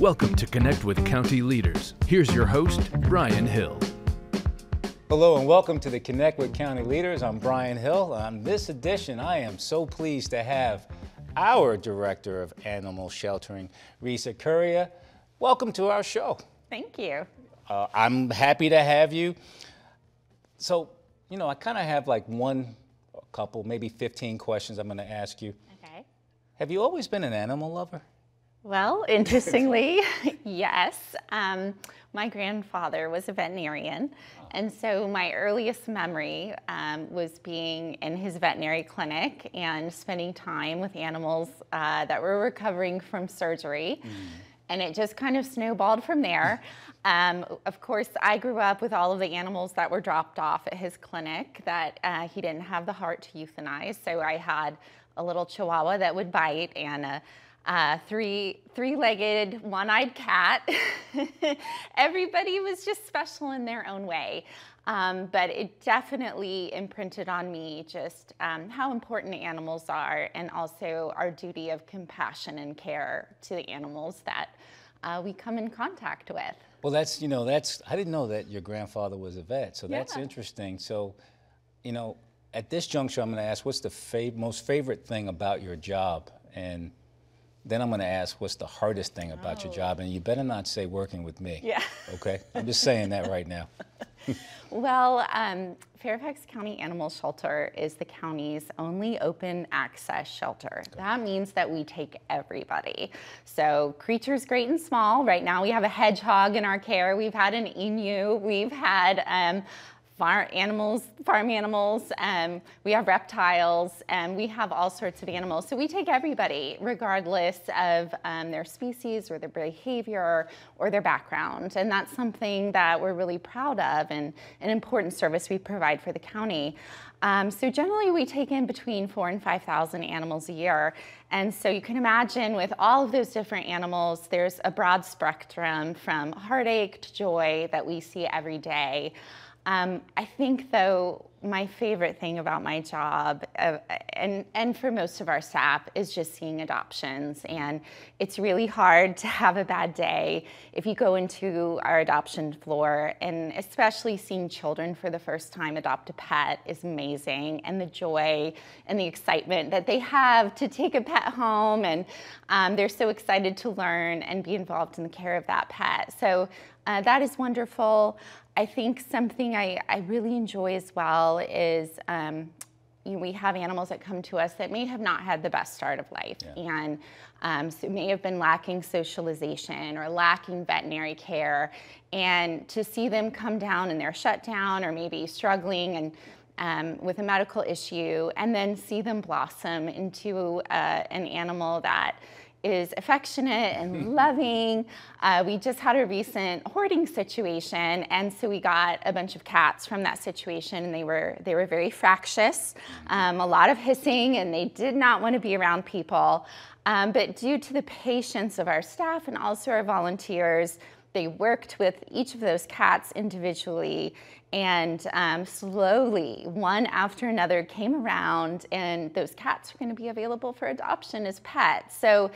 Welcome to Connect with County Leaders. Here's your host, Bryan Hill. Hello and welcome to the Connect with County Leaders. I'm Bryan Hill. On this edition, I am so pleased to have our Director of Animal Sheltering, Reasa Currier. Welcome to our show. Thank you. Uh, I'm happy to have you. So, you know, I kind of have like one couple, maybe 15 questions I'm going to ask you. Okay. Have you always been an animal lover? Well, interestingly, yes. Um, my grandfather was a veterinarian, and so my earliest memory um, was being in his veterinary clinic and spending time with animals uh, that were recovering from surgery. Mm. And it just kind of snowballed from there. Um, of course, I grew up with all of the animals that were dropped off at his clinic that uh, he didn't have the heart to euthanize. So I had a little chihuahua that would bite and a uh, three three-legged, one-eyed cat. Everybody was just special in their own way. Um, but it definitely imprinted on me just um, how important animals are and also our duty of compassion and care to the animals that uh, we come in contact with. Well, that's, you know, that's, I didn't know that your grandfather was a vet, so that's yeah. interesting. So, you know, at this juncture, I'm going to ask what's the fav most favorite thing about your job? And then I'm going to ask what's the hardest thing about oh. your job? And you better not say working with me. Yeah. Okay? I'm just saying that right now. well, um, Fairfax County Animal Shelter is the county's only open access shelter. That means that we take everybody. So creatures great and small. Right now we have a hedgehog in our care. We've had an emu. We've had um, farm animals, farm animals, um, we have reptiles, and we have all sorts of animals. So we take everybody, regardless of um, their species or their behavior or their background. And that's something that we're really proud of and an important service we provide for the county. Um, so generally we take in between four and 5,000 animals a year. And so you can imagine with all of those different animals, there's a broad spectrum from heartache to joy that we see every day. Um, I think, though, my favorite thing about my job, uh, and, and for most of our staff, is just seeing adoptions. And it's really hard to have a bad day if you go into our adoption floor, and especially seeing children for the first time adopt a pet is amazing. And the joy and the excitement that they have to take a pet home, and um, they're so excited to learn and be involved in the care of that pet. So uh, that is wonderful. I think something I, I really enjoy as well is um, we have animals that come to us that may have not had the best start of life yeah. and um, so may have been lacking socialization or lacking veterinary care. And to see them come down and they're shut down or maybe struggling and um, with a medical issue, and then see them blossom into uh, an animal that is affectionate and loving. Uh, we just had a recent hoarding situation, and so we got a bunch of cats from that situation, and they were they were very fractious, um, a lot of hissing, and they did not want to be around people. Um, but due to the patience of our staff and also our volunteers, they worked with each of those cats individually and um, slowly, one after another came around, and those cats are going to be available for adoption as pets. So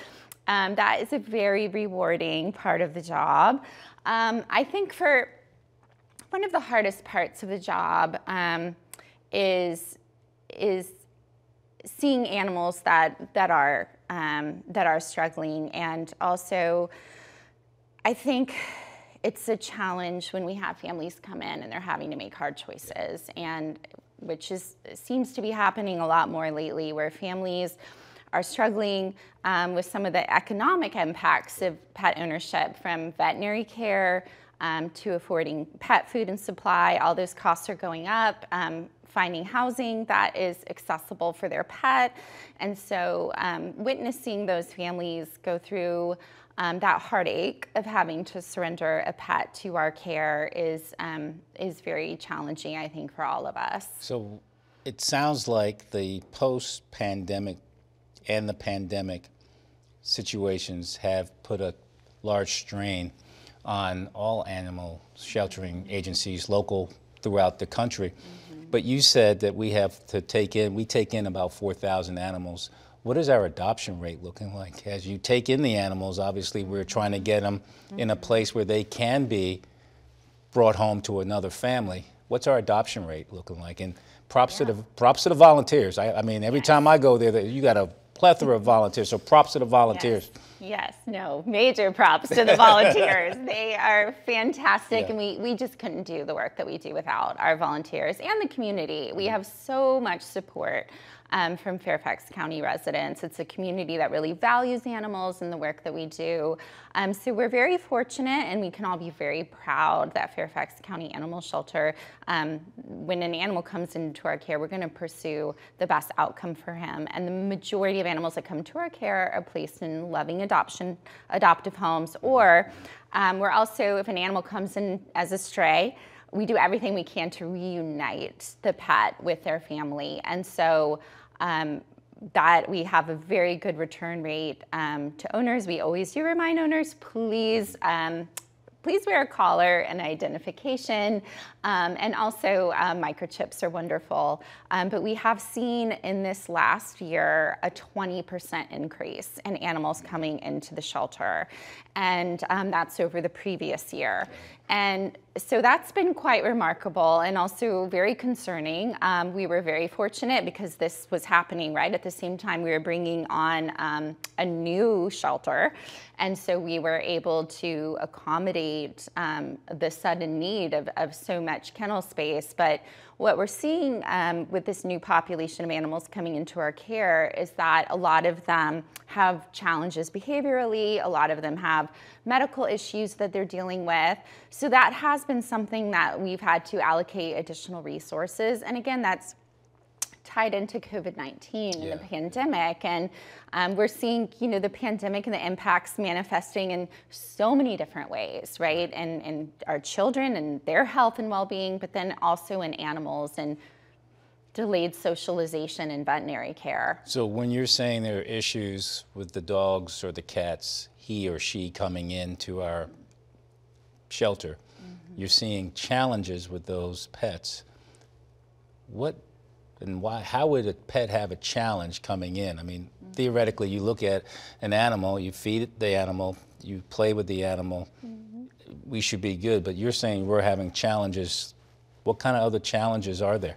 um, that is a very rewarding part of the job. Um, I think for one of the hardest parts of the job um, is is seeing animals that that are um, that are struggling, and also I think it's a challenge when we have families come in and they're having to make hard choices and which is seems to be happening a lot more lately where families are struggling um, with some of the economic impacts of pet ownership from veterinary care um, to affording pet food and supply. All those costs are going up um, finding housing that is accessible for their pet. And so um, witnessing those families go through um, that heartache of having to surrender a pet to our care is um, is very challenging, I think, for all of us. So, it sounds like the post-pandemic and the pandemic situations have put a large strain on all animal sheltering agencies, local throughout the country. Mm -hmm. But you said that we have to take in, we take in about 4,000 animals what is our adoption rate looking like? As you take in the animals, obviously we're trying to get them in a place where they can be brought home to another family. What's our adoption rate looking like? And props to the props to the volunteers. I, I mean, every time I go there, there- you got a plethora of volunteers. So props to the volunteers. Yes, no, major props to the volunteers. they are fantastic, Yeah. and we, we just couldn't do the work that we do without our volunteers and the community. We have so much support um, from Fairfax County residents. It's a community that really values animals and the work that we do. Um, so we're very fortunate, and we can all be very proud that Fairfax County Animal Shelter, um, when an animal comes into our care, we're going to pursue the best outcome for him. And the majority of animals that come to our care are placed in loving adoption, adoptive homes, or um, we're also, if an animal comes in as a stray, we do everything we can to reunite the pet with their family. And so um, that we have a very good return rate um, to owners. We always do remind owners, please. Um, Please wear a collar and identification, um, and also um, microchips are wonderful. Um, but we have seen in this last year a 20% increase in animals coming into the shelter, and um, that's over the previous year. And so that's been quite remarkable and also very concerning. Um, we were very fortunate because this was happening right at the same time we were bringing on um, a new shelter. And so we were able to accommodate um, the sudden need of, of so much kennel space. But what we're seeing um, with this new population of animals coming into our care is that a lot of them have challenges behaviorally, a lot of them have medical issues that they're dealing with. So that has been something that we've had to allocate additional resources. And again, that's tied into COVID-19 and Yeah. the pandemic. And um, we're seeing, you know, the pandemic and the impacts manifesting in so many different ways, right? And, and our children and their health and well-being, but then also in animals and delayed socialization and veterinary care. So when you're saying there are issues with the dogs or the cats, he or she coming into our shelter, you're seeing challenges with those pets. What and why? How would a pet have a challenge coming in? I mean, theoretically, you look at an animal, you feed the animal, you play with the animal. Mm-hmm. We should be good, but you're saying we're having challenges. What kind of other challenges are there?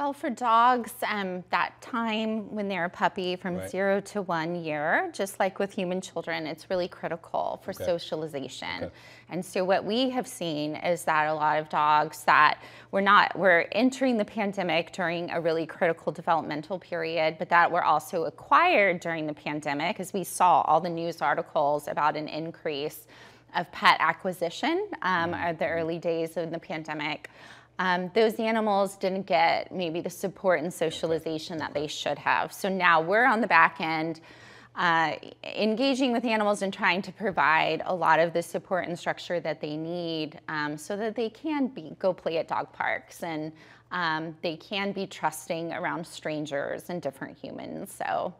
Well, for dogs, um, that time when they're a puppy from Right. zero to one year, just like with human children, it's really critical for Okay. socialization. Okay. And so what we have seen is that a lot of dogs that were not, were entering the pandemic during a really critical developmental period, but that were also acquired during the pandemic as we saw all the news articles about an increase of pet acquisition um, at the early days of the pandemic. Um, those animals didn't get maybe the support and socialization that they should have. So now we're on the back end uh, engaging with animals and trying to provide a lot of the support and structure that they need um, so that they can be, go play at dog parks and um, they can be trusting around strangers and different humans. So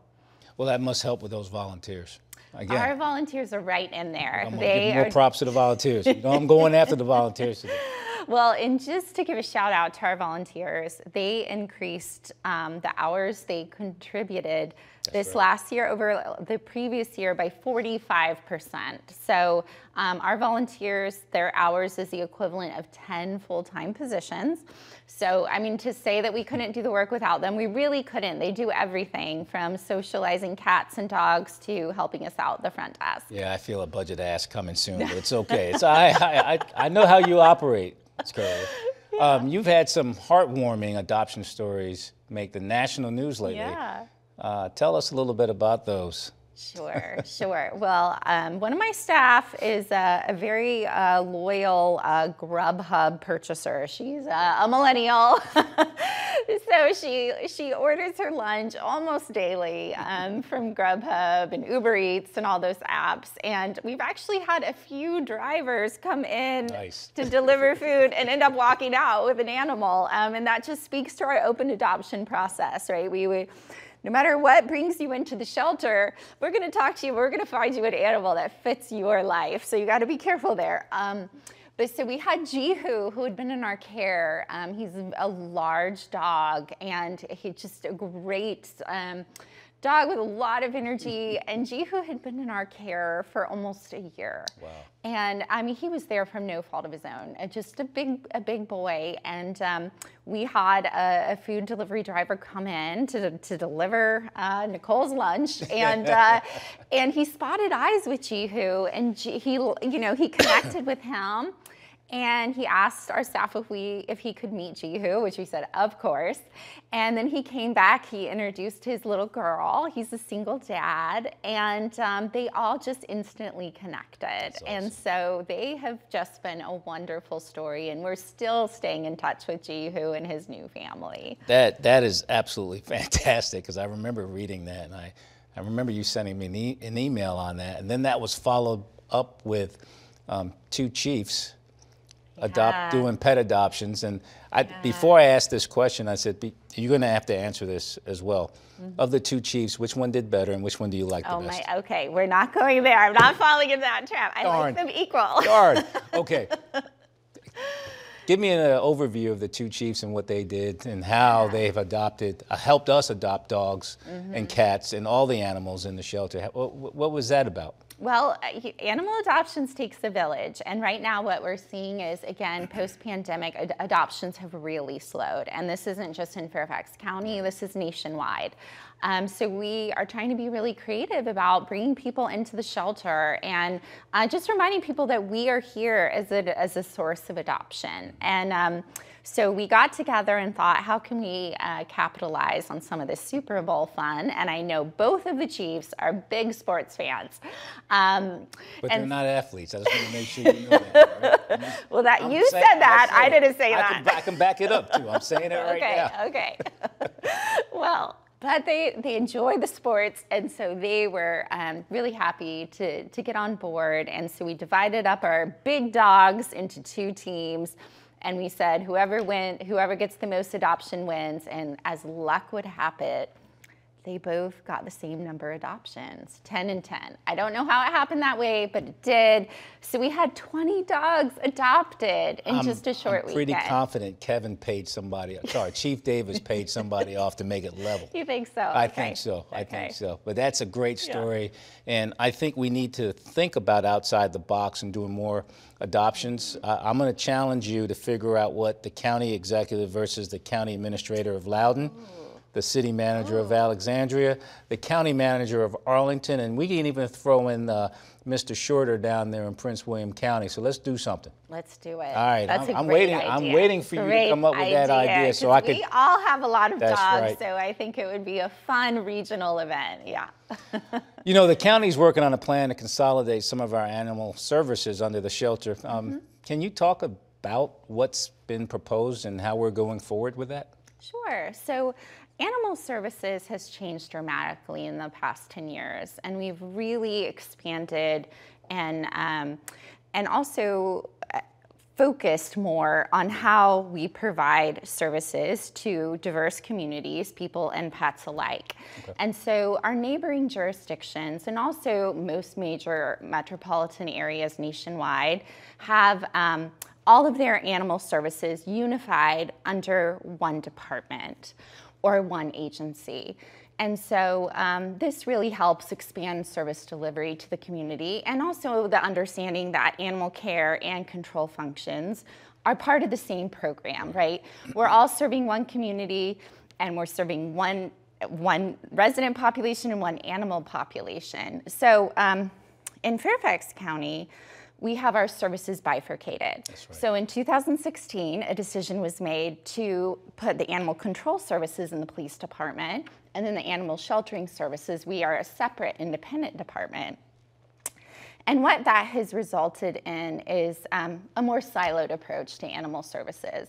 Well, that must help with those volunteers. Again, our volunteers are right in there. I'm they give more are props to the volunteers. You know, I'm going after the volunteers today. Well, and just to give a shout out to our volunteers, they increased um, the hours they contributed this right. last year over the previous year by 45%. So um, our volunteers, their hours is the equivalent of 10 full-time positions. So, I mean, to say that we couldn't do the work without them, we really couldn't. They do everything from socializing cats and dogs to helping us out the front desk. Yeah, I feel a budget ass coming soon, but it's okay. It's, I, I, I, I know how you operate, Scarlett. Um, you've had some heartwarming adoption stories make the national news lately. Yeah. Uh, tell us a little bit about those. Sure, sure. Well, um, one of my staff is a, a very uh, loyal uh, Grubhub purchaser. She's uh, a millennial, so she she orders her lunch almost daily um, from Grubhub and Uber Eats and all those apps. And we've actually had a few drivers come in Nice. to deliver food and end up walking out with an animal, um, and that just speaks to our open adoption process, right? We would no matter what brings you into the shelter, we're going to talk to you. We're going to find you an animal that fits your life. So you got to be careful there. Um, but so we had Jihu, who had been in our care. Um, he's a large dog, and he's just a great. Um, dog with a lot of energy. And Jihu had been in our care for almost a year. Wow. And I mean, he was there from no fault of his own. Uh, just a big, a big boy. And um, we had a, a, food delivery driver come in to, to deliver uh, Nicole's lunch, and uh, and he spotted eyes with Jihu, and G- he, you know, he connected with him and he asked our staff if we if he could meet Jihu, which we said of course. And then he came back. He introduced his little girl. He's a single dad, and um, they all just instantly connected. Awesome. And so they have just been a wonderful story, and we're still staying in touch with Jihu and his new family. That that is absolutely fantastic because I remember reading that, and I I remember you sending me an, e- an email on that, and then that was followed up with um, two chiefs adopt doing pet adoptions. And I, yeah. before I asked this question, I said, you're going to have to answer this as well. Mm-hmm. Of the two chiefs, which one did better and which one do you like oh the best? My, okay, we're not going there. I'm not falling into that trap. I Darn. like them equal. Darn. Okay. Give me an uh, overview of the two chiefs and what they did and how yeah. they've adopted, uh, helped us adopt dogs mm-hmm. and cats and all the animals in the shelter. What, what was that about? Well, uh, animal adoptions takes a village. And right now, what we're seeing is, again, post pandemic, ad- adoptions have really slowed. And this isn't just in Fairfax County, this is nationwide. Um, so we are trying to be really creative about bringing people into the shelter and uh, just reminding people that we are here as a, as a source of adoption. And um, so we got together and thought, how can we uh, capitalize on some of this Super Bowl fun? And I know both of the Chiefs are big sports fans. Um, but they're not athletes. I just want to make sure you know that. Right? well, that I'm you saying, said that. I, didn't say I that. Can, I can back it up too. I'm saying it right okay, now. Okay. well but they, they enjoy the sports and so they were um, really happy to, to get on board and so we divided up our big dogs into two teams and we said whoever win whoever gets the most adoption wins and as luck would have it they both got the same number of adoptions 10 and 10 i don't know how it happened that way but it did. So we had 20 dogs adopted in I'm, just a short I'm pretty weekend. confident kevin paid somebody sorry chief davis paid somebody off to make it level. You think so? I okay. think so. I think so. But that's a great story yeah. and i think we need to think about outside the box and doing more adoptions. Uh, i'm going to challenge you to figure out what the county executive versus the county administrator of loudoun Ooh the city manager oh. of Alexandria, the county manager of Arlington, and we can even throw in uh, Mr. Shorter down there in Prince William County. So let's do something. Let's do it. All right, That's I'm, a I'm great waiting. Idea. I'm waiting for great you to come up with idea, that idea, so I could. We all have a lot of dogs, right. so I think it would be a fun regional event. Yeah. you know, the county's working on a plan to consolidate some of our animal services under the shelter. Um, mm-hmm. Can you talk about what's been proposed and how we're going forward with that? Sure. So Animal services has changed dramatically in the past 10 years, and we've really expanded and, um, and also uh, focused more on how we provide services to diverse communities, people and pets alike. Okay. And so our neighboring jurisdictions and also most major metropolitan areas nationwide have um, all of their animal services unified under one department or one agency. And so um, this really helps expand service delivery to the community and also the understanding that animal care and control functions are part of the same program, right? We're all serving one community and we're serving one, one resident population and one animal population. So um, in Fairfax County, we have our services bifurcated. Right. So in 2016, a decision was made to put the animal control services in the police department, and then the animal sheltering services, we are a separate independent department. And what that has resulted in is um, a more siloed approach to animal services,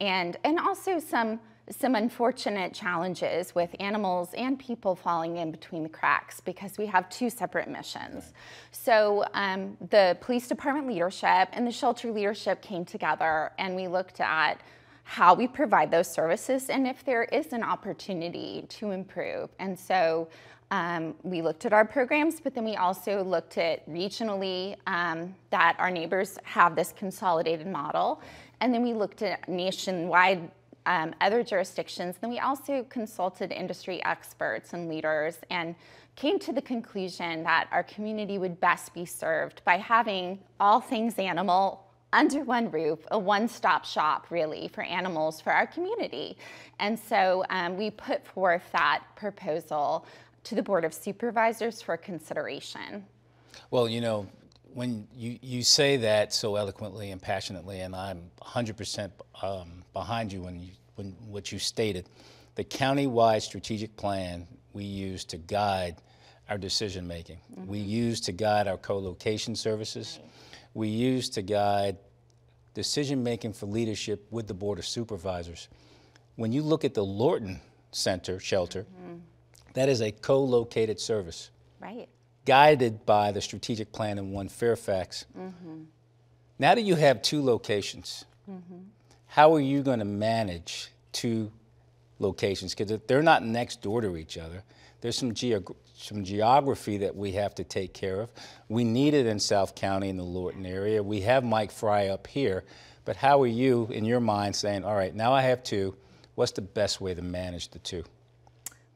and, and also some some unfortunate challenges with animals and people falling in between the cracks because we have two separate missions. So um, the police department leadership and the shelter leadership came together and we looked at how we provide those services and if there is an opportunity to improve. And so um, we looked at our programs, but then we also looked at regionally um, that our neighbors have this consolidated model. And then we looked at nationwide um, other jurisdictions. Then we also consulted industry experts and leaders and came to the conclusion that our community would best be served by having all things animal under one roof, a one stop shop really for animals for our community. And so um, we put forth that proposal to the Board of Supervisors for consideration. Well, you know, when you, you say that so eloquently and passionately, and I'm 100% um, behind you when, you when what you stated, the county-wide strategic plan we use to guide our decision making. Mm -hmm. We use to guide our co-location services. Right. We use to guide decision making for leadership with the Board of Supervisors. When you look at the Lorton Center shelter, mm -hmm. that is a co-located service. Right guided by the strategic plan in one Fairfax. Mm-hmm. Now that you have two locations, mm-hmm. how are you going to manage two locations? Because they're not next door to each other. There's some, geog- some geography that we have to take care of. We need it in South County in the Lorton area. We have Mike Fry up here. But how are you, in your mind, saying, all right, now I have two, what's the best way to manage the two?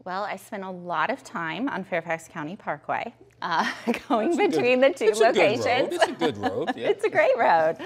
Well, I spent a lot of time on Fairfax County Parkway uh, going between good, the two locations. A it's a good road. Yeah. it's a great road.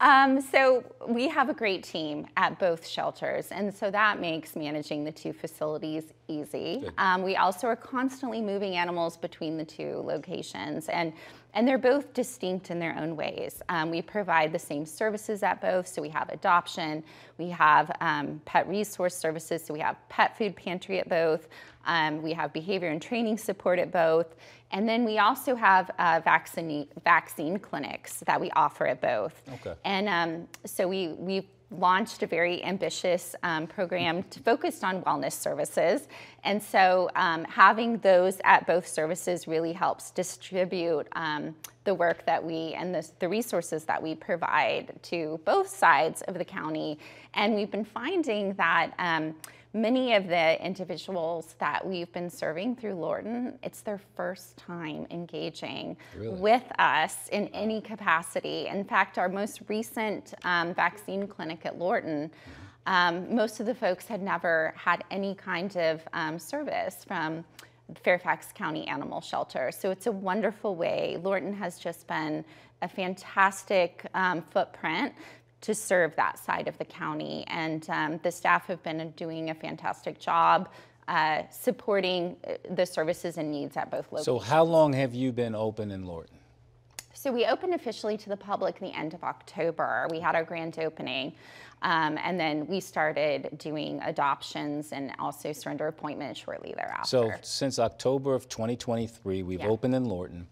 Um, so we have a great team at both shelters, and so that makes managing the two facilities easy. Um, we also are constantly moving animals between the two locations, and and they're both distinct in their own ways. Um, we provide the same services at both, so we have adoption, we have um, pet resource services, so we have pet food pantry at both, um, we have behavior and training support at both, and then we also have uh, vaccine, vaccine clinics that we offer at both. Okay. And um, so we, we launched a very ambitious um, program focused on wellness services. And so um, having those at both services really helps distribute um, the work that we and the, the resources that we provide to both sides of the county. And we've been finding that um, many of the individuals that we've been serving through Lorton, it's their first time engaging really? with us in any capacity. In fact, our most recent um, vaccine clinic at Lorton, um, most of the folks had never had any kind of um, service from Fairfax County Animal Shelter. So it's a wonderful way. Lorton has just been a fantastic um, footprint to serve that side of the county. And um, the staff have been doing a fantastic job uh, supporting uh, the services and needs at both locations. So how long have you been open in Lorton? So we opened officially to the public the end of October. We had our grand opening. Um, and then we started doing adoptions and also surrender appointments shortly thereafter. So since October of 2023, we've yeah. opened in Lorton.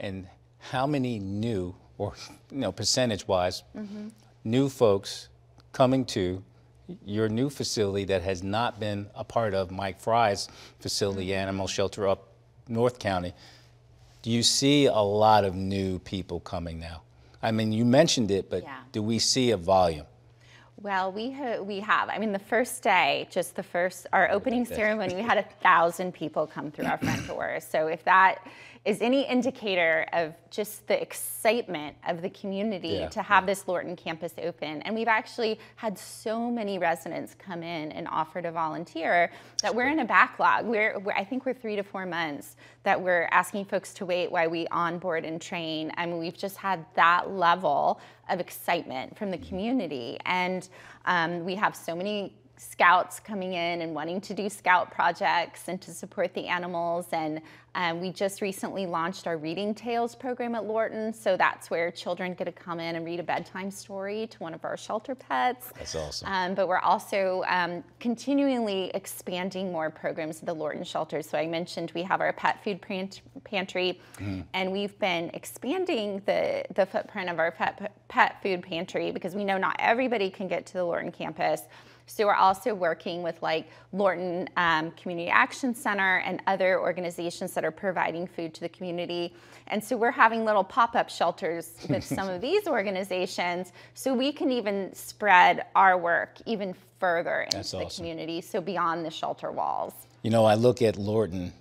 And how many new, or you know, percentage-wise, mm-hmm new folks coming to your new facility that has not been a part of Mike Fry's facility, mm-hmm. Animal Shelter up North County. Do you see a lot of new people coming now? I mean, you mentioned it, but yeah. do we see a volume? Well, we ha- we have. I mean, the first day, just the first our opening ceremony, we had a thousand people come through our front doors. So if that is any indicator of just the excitement of the community yeah, to have yeah. this Lorton campus open. And we've actually had so many residents come in and offer to volunteer that we're in a backlog. We're, we're, I think we're three to four months that we're asking folks to wait while we onboard and train. I mean, we've just had that level of excitement from the community. And um, we have so many scouts coming in and wanting to do scout projects and to support the animals. And um, we just recently launched our Reading Tales program at Lorton. So that's where children get to come in and read a bedtime story to one of our shelter pets. That's awesome. Um, but we're also um, continually expanding more programs at the Lorton shelter. So I mentioned we have our pet food pantry, mm. and we've been expanding the, the footprint of our pet, pet food pantry because we know not everybody can get to the Lorton campus. So we're also working with like Lorton um, Community Action Center and other organizations that are providing food to the community. And so we're having little pop-up shelters with some of these organizations so we can even spread our work even further into That's the awesome. community, so beyond the shelter walls. You know, I look at Lorton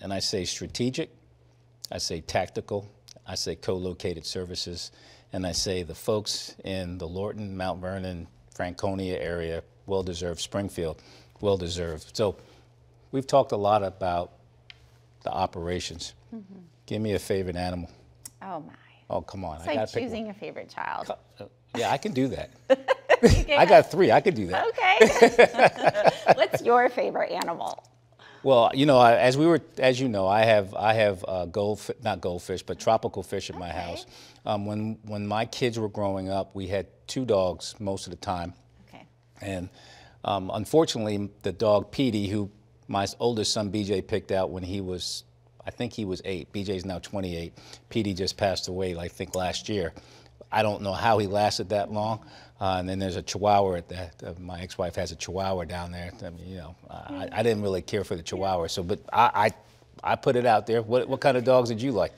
and I say strategic, I say tactical, I say co-located services, and I say the folks in the Lorton, Mount Vernon, Franconia area well deserved. Springfield, well deserved. So we've talked a lot about the operations. Give me a favorite animal. Oh my. Oh, come on. It's I like choosing a favorite child. Uh, Yeah, I can do that. I got three. I could do that. Okay. What's your favorite animal? Well, you know, as we were, as you know, I have I have uh, gold, not goldfish, but tropical fish in my house. Um, when when my kids were growing up, we had two dogs most of the time, Okay. And um, unfortunately, the dog Petey, who my oldest son BJ picked out when he was, I think he was eight. BJ's now 28. Petey just passed away, I think last year. I don't know how he lasted that long. Uh, and then there's a Chihuahua at that. Uh, my ex-wife has a Chihuahua down there. I mean, you know, I, I didn't really care for the Chihuahua. So, but I, I, I put it out there. What, what kind of dogs did you like,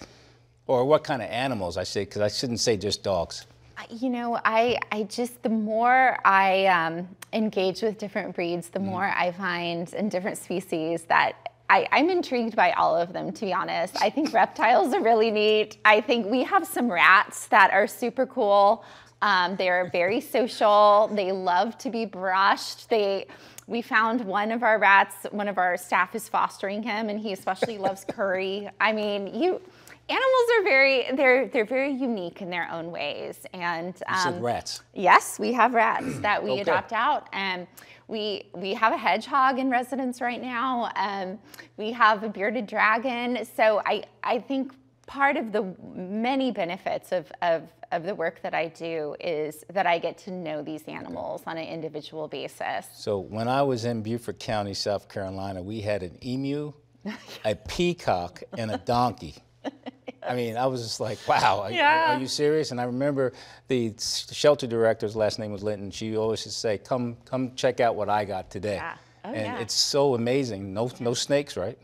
or what kind of animals? I say because I shouldn't say just dogs. I- You know, I, I just, the more I um, engage with different breeds, the more I find in different species that I, I'm intrigued by all of them, to be honest. I think reptiles are really neat. I think we have some rats that are super cool. Um, they're very social. They love to be brushed. They, we found one of our rats, one of our staff is fostering him, and he especially loves curry. I mean, you, animals are very, they're, they're very unique in their own ways. And um, rats. Yes, we have rats that we Okay. adopt out. And we we have a hedgehog in residence right now. Um, we have a bearded dragon. So I I think part of the many benefits of, of of the work that I do is that I get to know these animals on an individual basis. So when I was in Beaufort County, South Carolina, we had an emu, a peacock, and a donkey. I mean, I was just like, wow, are, Yeah. are you serious? And I remember the shelter director's last name was Linton. She always used to say, come, come check out what I got today. Yeah. Oh, and yeah. it's so amazing. No, no snakes, right?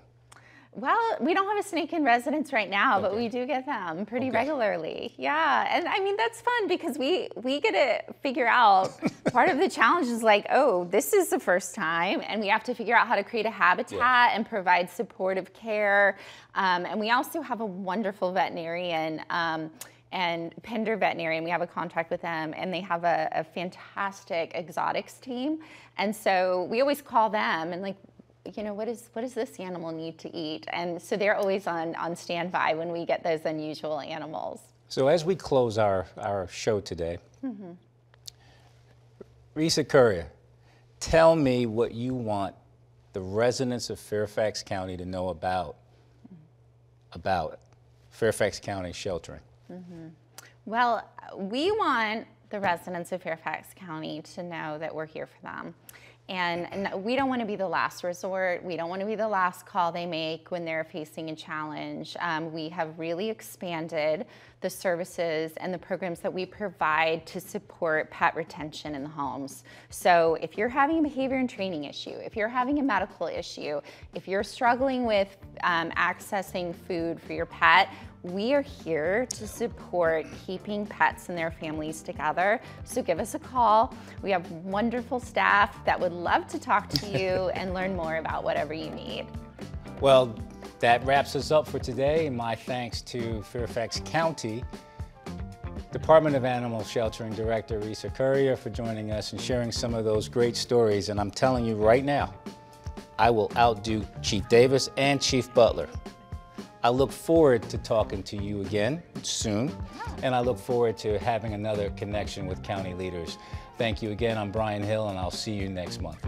Well, we don't have a snake in residence right now, but we do get them pretty Okay. regularly. Yeah, and I mean that's fun because we we get to figure out part of the challenge is like, oh, this is the first time, and we have to figure out how to create a habitat and provide supportive care. Um, and we also have a wonderful veterinarian. Um, and Pender Veterinarian, we have a contract with them, and they have a, a fantastic exotics team. And so we always call them and like, you know, what is what does this animal need to eat? And so they're always on on standby when we get those unusual animals. So as we close our, our show today, mm-hmm. Reasa Currier, tell me what you want the residents of Fairfax County to know about about Fairfax County sheltering. Mm-hmm. Well, we want the residents of Fairfax County to know that we're here for them. And, we don't want to be the last resort. We don't want to be the last call they make when they're facing a challenge. Um, we have really expanded the services and the programs that we provide to support pet retention in the homes. So if you're having a behavior and training issue, if you're having a medical issue, if you're struggling with um, accessing food for your pet, we are here to support keeping pets and their families together. So give us a call. We have wonderful staff that would love to talk to you and learn more about whatever you need. Well, that wraps us up for today. My thanks to Fairfax County Department of Animal Sheltering Director Reasa Currier for joining us and sharing some of those great stories. And I'm telling you right now, I will outdo Chief Davis and Chief Butler. I look forward to talking to you again soon, and I look forward to having another connection with county leaders. Thank you again. I'm Bryan Hill, and I'll see you next month.